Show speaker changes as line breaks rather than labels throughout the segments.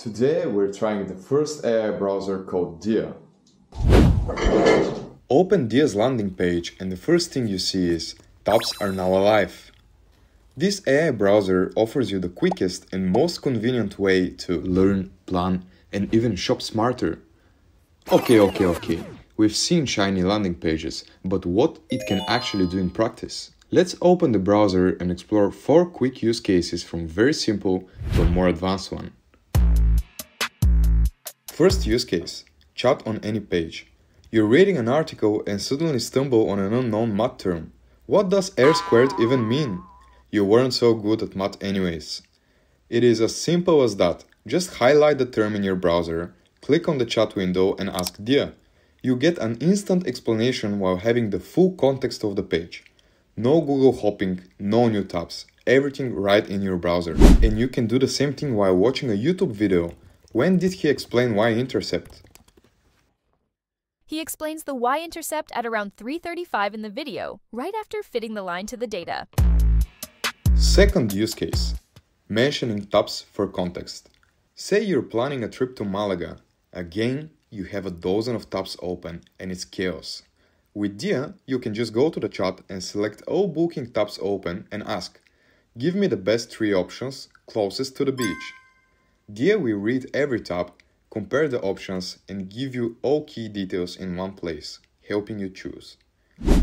Today we're trying the first AI browser called Dia.
Open Dia's landing page and the first thing you see is Tabs are now alive. This AI browser offers you the quickest and most convenient way to learn, plan, and even shop smarter. Okay, okay, okay. We've seen shiny landing pages, but what it can actually do in practice? Let's open the browser and explore four quick use cases from very simple to a more advanced one. First use case, chat on any page. You're reading an article and suddenly stumble on an unknown math term. What does r squared even mean? You weren't so good at math anyways. It is as simple as that. Just highlight the term in your browser, click on the chat window and ask Dia. You get an instant explanation while having the full context of the page. No Google hopping, no new tabs, everything right in your browser. And you can do the same thing while watching a YouTube video. When did he explain y-intercept?
He explains the y-intercept at around 335 in the video, right after fitting the line to the data.
Second use case, mentioning tabs for context. Say you're planning a trip to Malaga. Again, you have a dozen of tabs open and it's chaos. With Dia, you can just go to the chat and select all booking tabs open and ask, give me the best three options closest to the beach. Dia will read every tab, compare the options and give you all key details in one place, helping you choose.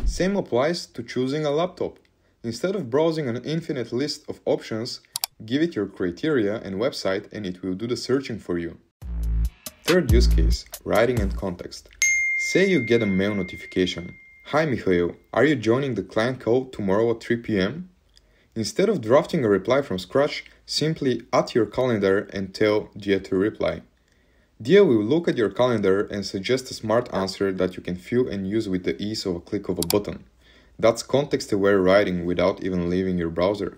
Same applies to choosing a laptop. Instead of browsing an infinite list of options, give it your criteria and website and it will do the searching for you. Third use case, writing and context. Say you get a mail notification. Hi Mihail, are you joining the client call tomorrow at 3 p.m.? Instead of drafting a reply from scratch, simply add your calendar and tell Dia to reply. Dia will look at your calendar and suggest a smart answer that you can fill and use with the ease of a click of a button. That's context-aware writing without even leaving your browser.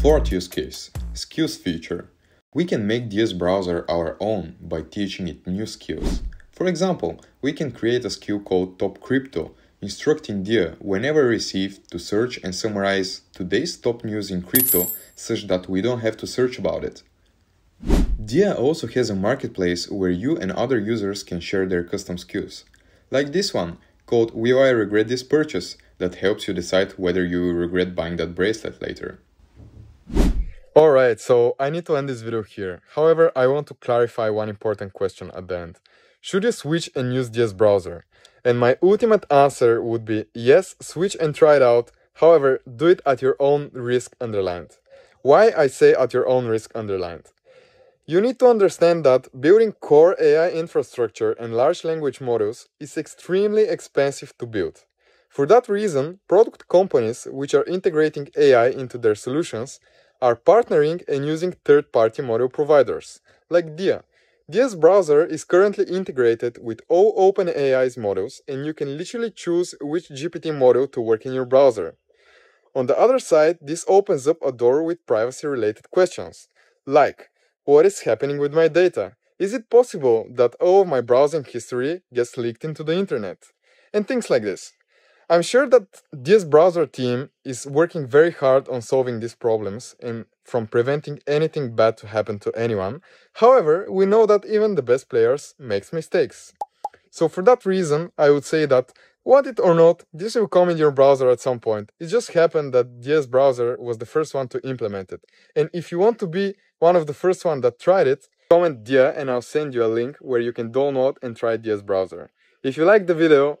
Fourth use case, skills feature. We can make Dia's browser our own by teaching it new skills. For example, we can create a skill called Top Crypto instructing Dia whenever received to search and summarize today's top news in crypto such that we don't have to search about it. Dia also has a marketplace where you and other users can share their custom skills, like this one called Will I Regret This Purchase that helps you decide whether you will regret buying that bracelet later.
Alright, so I need to end this video here. However, I want to clarify one important question at the end. Should you switch and use Dia's browser? And my ultimate answer would be yes, switch and try it out. However, do it at your own risk underlined. Why I say at your own risk underlined? You need to understand that building core AI infrastructure and large language models is extremely expensive to build. For that reason, product companies which are integrating AI into their solutions are partnering and using third-party model providers, like Dia, Dia's browser is currently integrated with all OpenAI's models and you can literally choose which GPT model to work in your browser. On the other side, this opens up a door with privacy-related questions, like, what is happening with my data? Is it possible that all of my browsing history gets leaked into the internet? And things like this. I'm sure that this browser team is working very hard on solving these problems and from preventing anything bad to happen to anyone. However, we know that even the best players makes mistakes. So for that reason, I would say that want it or not, this will come in your browser at some point. It just happened that Dia's browser was the first one to implement it. And if you want to be one of the first one that tried it, comment Dia and I'll send you a link where you can download and try Dia's browser. If you like the video,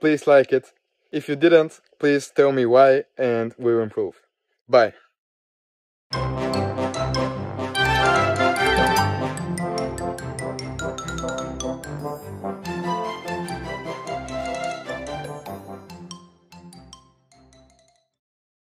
please like it. If you didn't, please tell me why and we'll improve. Bye.